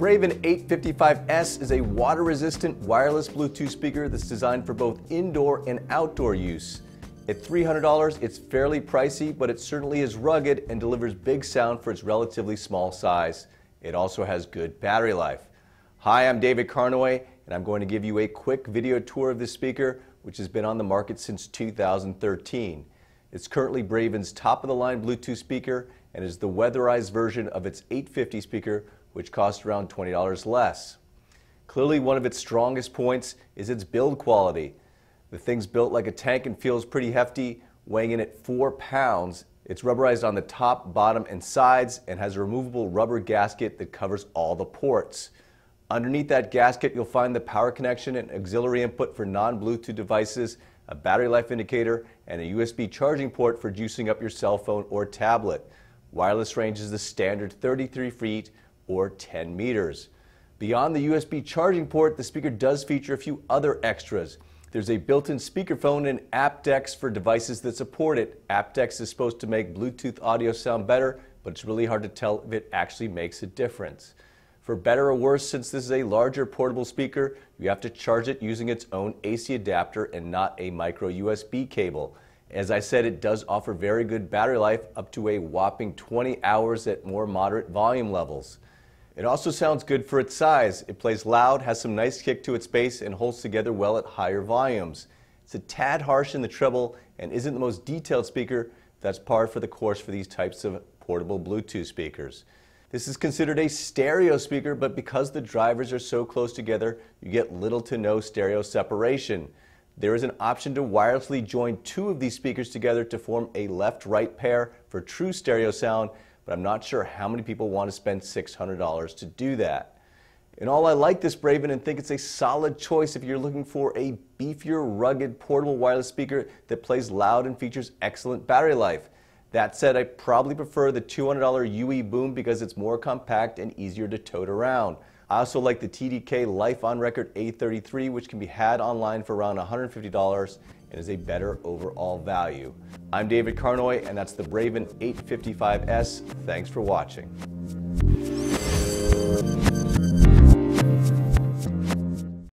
Braven 855S is a water-resistant wireless Bluetooth speaker that's designed for both indoor and outdoor use. At $300, it's fairly pricey, but it certainly is rugged and delivers big sound for its relatively small size. It also has good battery life. Hi, I'm David Carnoy, and I'm going to give you a quick video tour of this speaker, which has been on the market since 2013. It's currently Braven's top-of-the-line Bluetooth speaker and is the weatherized version of its 850 speaker, which costs around $20 less. Clearly, one of its strongest points is its build quality. The thing's built like a tank and feels pretty hefty, weighing in at four pounds. It's rubberized on the top, bottom, and sides and has a removable rubber gasket that covers all the ports. Underneath that gasket, you'll find the power connection and auxiliary input for non-Bluetooth devices, a battery life indicator, and a USB charging port for juicing up your cell phone or tablet. Wireless range is the standard 33 feet or 10 meters. Beyond the USB charging port, the speaker does feature a few other extras. There's a built-in speakerphone and aptX for devices that support it. aptX is supposed to make Bluetooth audio sound better, but it's really hard to tell if it actually makes a difference. For better or worse, since this is a larger portable speaker, you have to charge it using its own AC adapter and not a micro USB cable. As I said, it does offer very good battery life, up to a whopping 20 hours at more moderate volume levels. It also sounds good for its size. It plays loud, has some nice kick to its bass, and holds together well at higher volumes. It's a tad harsh in the treble and isn't the most detailed speaker. That's par for the course for these types of portable Bluetooth speakers. This is considered a stereo speaker, but because the drivers are so close together, you get little to no stereo separation. There is an option to wirelessly join two of these speakers together to form a left-right pair for true stereo sound, but I'm not sure how many people want to spend $600 to do that. In all, I like this Braven and think it's a solid choice if you're looking for a beefier, rugged, portable wireless speaker that plays loud and features excellent battery life. That said, I probably prefer the $200 UE Boom because it's more compact and easier to tote around. I also like the TDK Life on Record A33, which can be had online for around $150 and is a better overall value. I'm David Carnoy, and that's the Braven 855S. Thanks for watching.